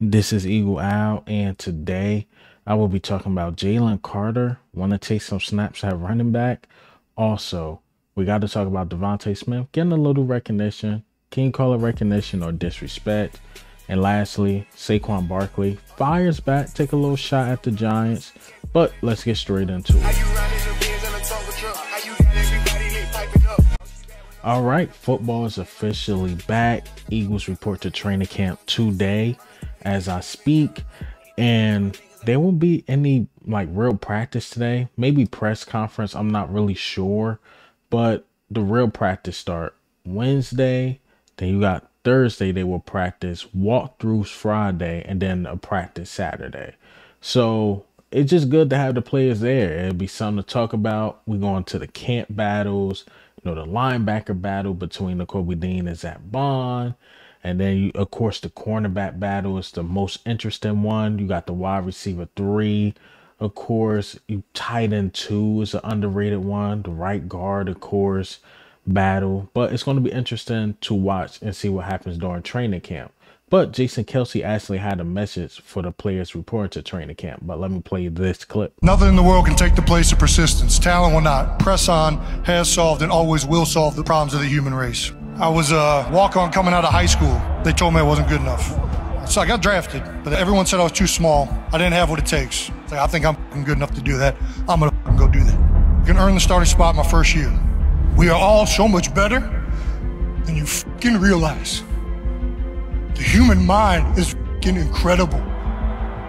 This is Eagle Al, and today I will be talking about Jalen Carter. Want to take some snaps at running back. Also, we got to talk about DeVonta Smith getting a little recognition. Can you call it recognition or disrespect? And lastly, Saquon Barkley fires back, take a little shot at the Giants. But let's get straight into it. All right, football is officially back. Eagles report to training camp today as I speak, and there won't be any like real practice today. Maybe press conference, I'm not really sure, but the real practice start Wednesday. Then you got Thursday they will practice, walkthroughs Friday, and then a practice Saturday. So it's just good to have the players there. It'll be something to talk about. We're going to the camp battles, you know, the linebacker battle between Nakobe Dean and Zack Baun. And then, you, of course, the cornerback battle is the most interesting one. You got the wide receiver three, of course. You tight end two is an underrated one. The right guard, of course, battle. But it's going to be interesting to watch and see what happens during training camp. But Jason Kelce actually had a message for the players reporting to training camp. But let me play this clip. Nothing in the world can take the place of persistence. Talent will not. Press on has solved and always will solve the problems of the human race. I was a walk on coming out of high school. They told me I wasn't good enough. So I got drafted, but everyone said I was too small. I didn't have what it takes. Like, I think I'm good enough to do that. I'm going to go do that. I can earn the starting spot my first year. We are all so much better than you fucking realize. The human mind is incredible.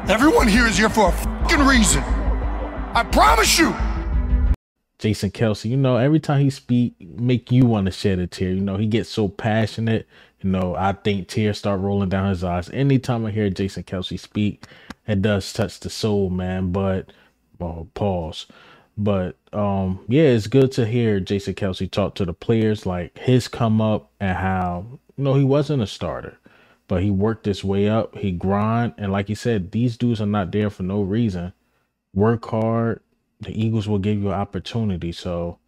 Everyone here is here for a reason. I promise you. Jason Kelce, you know, every time he speak, make you want to shed a tear. You know, he gets so passionate. You know, I think tears start rolling down his eyes. Anytime I hear Jason Kelce speak, it does touch the soul, man. But well, pause. But um, yeah, it's good to hear Jason Kelce talk to the players, like his come up and how you know he wasn't a starter but he worked his way up. He grind, and like he said, these dudes are not there for no reason. Work hard. The Eagles will give you an opportunity. So,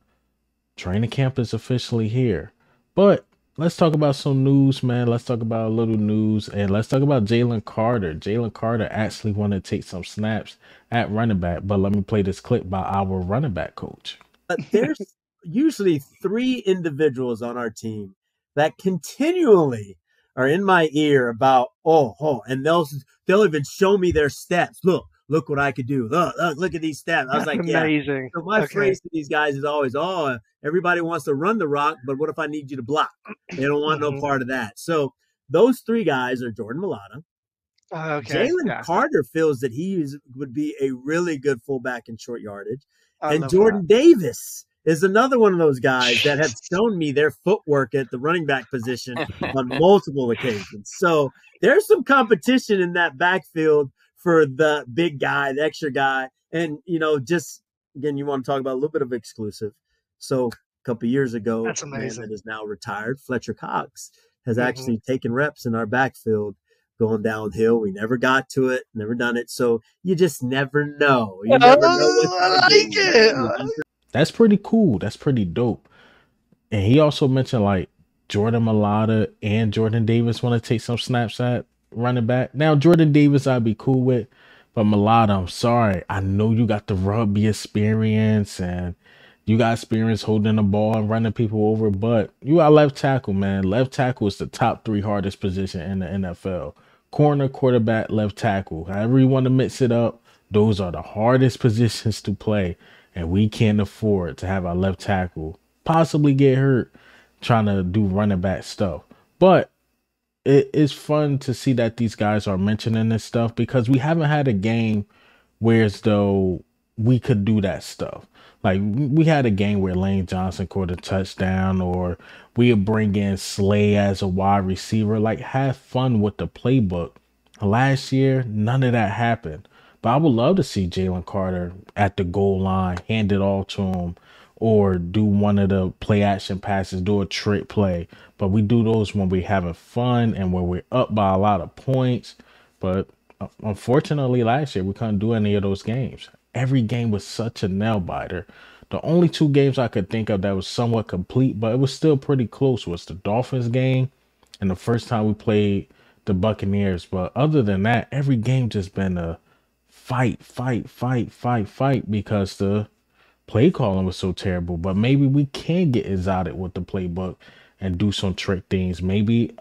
training camp is officially here. But let's talk about some news, man. Let's talk about a little news, and let's talk about Jalen Carter. Jalen Carter actually wanted to take some snaps at running back, but let me play this clip by our running back coach. Uh, there's usually three individuals on our team that continually are in my ear about oh oh, and they'll they'll even show me their stats. Look, look what I could do. Look, look, look at these stats. I was That's like, yeah. amazing. So my Okay. phrase to these guys is always, oh, everybody wants to run the rock, but what if I need you to block? They don't want no Mhm. part of that. So those three guys are Jordan Mailata. Uh, okay. Jalen yeah. Carter feels that he is, would be a really good fullback in short yardage. I and Jordan Davis is another one of those guys that have shown me their footwork at the running back position on multiple occasions. So there's some competition in that backfield for the big guy, the extra guy. And, you know, just again, you want to talk about a little bit of exclusive. So a couple years ago, That's amazing. that is now retired, Fletcher Cox, has Mhm. actually taken reps in our backfield going downhill. We never got to it, never done it. So you just never know. You never know Oh, I like it. That's pretty cool. That's pretty dope. And he also mentioned like Jordan Mailata and Jordan Davis want to take some snaps at running back. Now Jordan Davis I'd be cool with, but Mailata, I'm sorry. I know you got the rugby experience and you got experience holding the ball and running people over, but you are left tackle, man. Left tackle is the top three hardest position in the NFL. Corner, quarterback, left tackle. However you want to mix it up, those are the hardest positions to play and we can't afford to have our left tackle possibly get hurt trying to do running back stuff. But it is fun to see that these guys are mentioning this stuff because we haven't had a game where as though we could do that stuff. Like we had a game where Lane Johnson caught a touchdown, or we would bring in Slay as a wide receiver. Like have fun with the playbook. Last year, none of that happened. But I would love to see Jalen Carter at the goal line, hand it all to him, or do one of the play action passes, do a trick play. But we do those when we're having fun and when we're up by a lot of points. But uh, unfortunately, last year we couldn't do any of those games. Every game was such a nail biter. The only two games I could think of that was somewhat complete, but it was still pretty close, was the Dolphins game and the first time we played the Buccaneers. But other than that, every game just been a fight, fight, fight, fight, fight because the play calling was so terrible. But maybe we can get exotic with the playbook and do some trick things. Maybe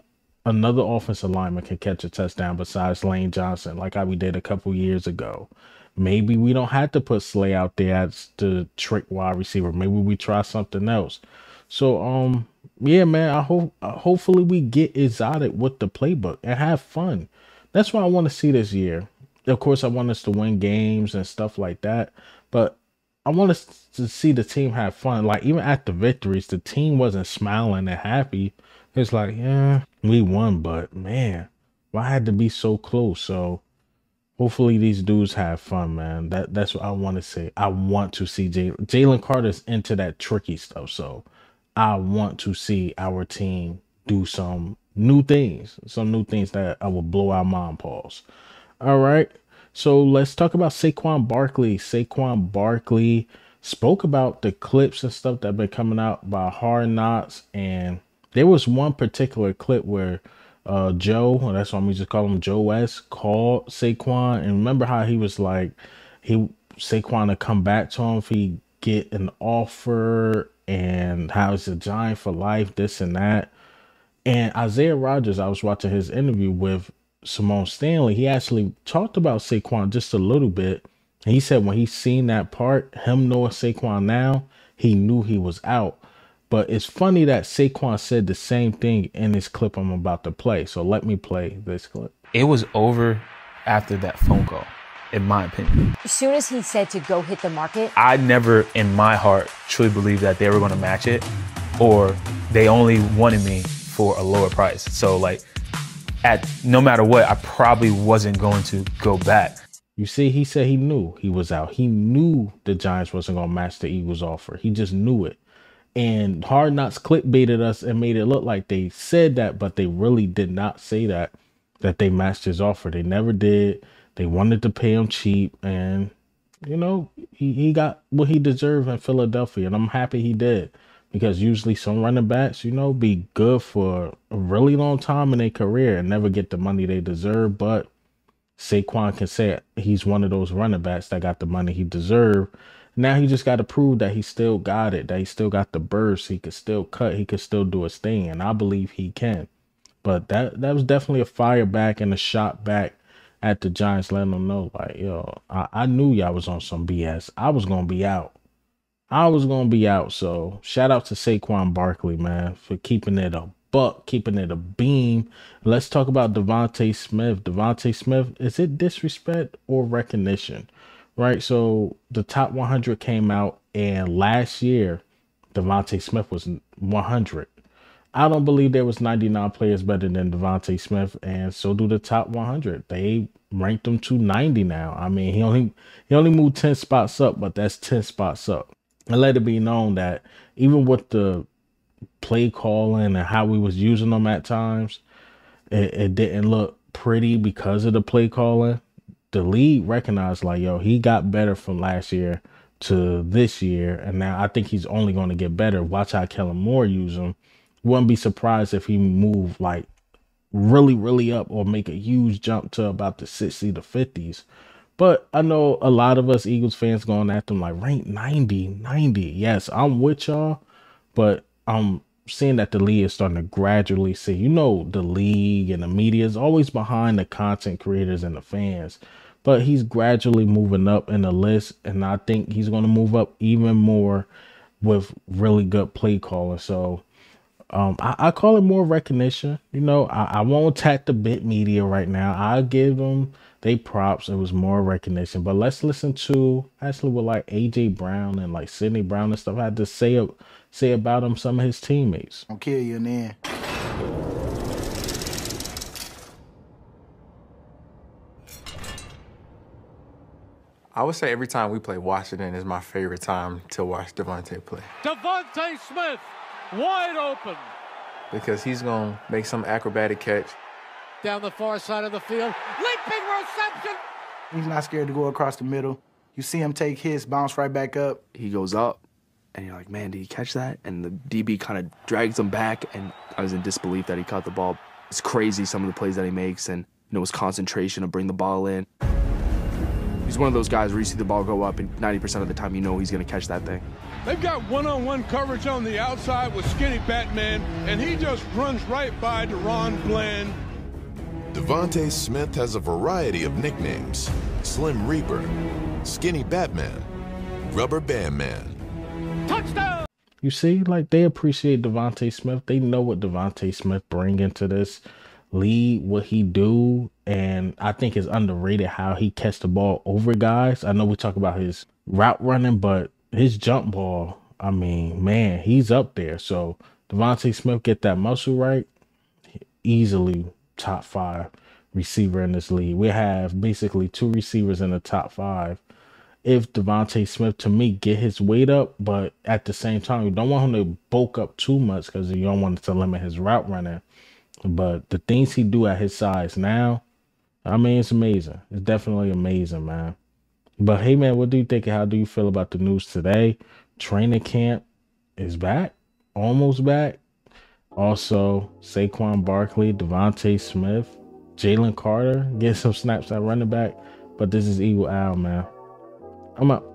another offensive lineman can catch a touchdown besides Lane Johnson, like how we did a couple years ago. Maybe we don't have to put Slay out there as the trick wide receiver. Maybe we try something else. So um yeah, man, I hope uh, hopefully we get exotic with the playbook and have fun. That's what I want to see this year. Of course, I want us to win games and stuff like that, but I want us to see the team have fun. Like even at the victories, the team wasn't smiling and happy. It's like, yeah, we won, but man, why had to be so close? So hopefully these dudes have fun, man. That that's what I want to say. I want to see Jalen Jalen Carter's into that tricky stuff. So I want to see our team do some new things, some new things that I will blow our mom paws. All right. So let's talk about Saquon Barkley. Saquon Barkley spoke about the clips and stuff that have been coming out by Hard Knocks. And there was one particular clip where uh Joe, that's why we just call him Joe West, called Saquon. And remember how he was like, he Saquon to come back to him if he get an offer and how he's a giant for life, this and that. And Isaiah Rodgers, I was watching his interview with Simone Stanley, he actually talked about Saquon just a little bit. And he said when he seen that part, him knowing Saquon now, he knew he was out. But it's funny that Saquon said the same thing in this clip I'm about to play. So let me play this clip. It was over after that phone call, in my opinion. As soon as he said to go hit the market, I never in my heart truly believed that they were going to match it or they only wanted me for a lower price. So like at no matter what, I probably wasn't going to go back. You see, he said he knew he was out. He knew the Giants wasn't going to match the Eagles' offer. He just knew it. And Hard Knocks clickbaited us and made it look like they said that, but they really did not say that, that they matched his offer. They never did. They wanted to pay him cheap. And, you know, he, he got what he deserved in Philadelphia. And I'm happy he did because usually some running backs, you know, be good for a really long time in their career and never get the money they deserve. But Saquon can say he's one of those running backs that got the money he deserved. Now he just got to prove that he still got it, that he still got the burst, he could still cut, he could still do his thing, and I believe he can. But that that was definitely a fire back and a shot back at the Giants, letting them know, like, yo, I, I knew y'all was on some BS. I was gonna be out. I was gonna be out. So shout out to Saquon Barkley, man, for keeping it a buck, keeping it a beam. Let's talk about DeVonta Smith. DeVonta Smith, is it disrespect or recognition? Right. So the top 100 came out, and last year, DeVonta Smith was 100. I don't believe there was 99 players better than DeVonta Smith, and so do the top 100. They ranked him to 90 now. I mean, he only he only moved 10 spots up, but that's 10 spots up and let it be known that even with the play calling and how we was using them at times, it, it didn't look pretty because of the play calling. The league recognized like, yo, he got better from last year to this year, and now I think he's only going to get better. Watch how Kellen Moore use him. Wouldn't be surprised if he moved like really, really up or make a huge jump to about the 60 to 50s but I know a lot of us Eagles fans going at them like rank 90, 90. Yes, I'm with y'all, but I'm seeing that the league is starting to gradually see. You know, the league and the media is always behind the content creators and the fans, but he's gradually moving up in the list, and I think he's going to move up even more with really good play calling. So um, I, I, call it more recognition. You know, I, I won't attack the bit media right now. I give them they props. It was more recognition. But let's listen to actually what like AJ Brown and like Sydney Brown and stuff had to say say about him. Some of his teammates. I'll kill you in the. I would say every time we play Washington is my favorite time to watch DeVonta play. DeVonta Smith, wide open. Because he's going to make some acrobatic catch. Down the far side of the field, leaping reception. He's not scared to go across the middle. You see him take his, bounce right back up. He goes up, and you're like, man, did he catch that? And the DB kind of drags him back, and I was in disbelief that he caught the ball it's crazy some of the plays that he makes and you know his concentration to bring the ball in. He's one of those guys where you see the ball go up and 90% of the time you know he's going to catch that thing. They've got one-on-one coverage on the outside with Skinny Batman, and he just runs right by DaRon Bland. DeVonta Smith has a variety of nicknames. Slim Reaper, Skinny Batman, Rubber Band Man. Touchdown! You see, like they appreciate DeVonta Smith. They know what DeVonta Smith bring into this lead, what he do, and I think it's underrated how he catch the ball over guys. I know we talk about his route running, but his jump ball, I mean, man, he's up there. So DeVonta Smith get that muscle right, easily top five receiver in this league. We have basically two receivers in the top five. If DeVonta Smith, to me, get his weight up, but at the same time, you don't want him to bulk up too much because you don't want to limit his route running. But the things he do at his size now, I mean, it's amazing. It's definitely amazing, man. But hey, man, what do you think? How do you feel about the news today? Training camp is back, almost back. Also, Saquon Barkley, DeVonta Smith, Jalen Carter get some snaps at running back. But this is Eagle Al, man. I'm out.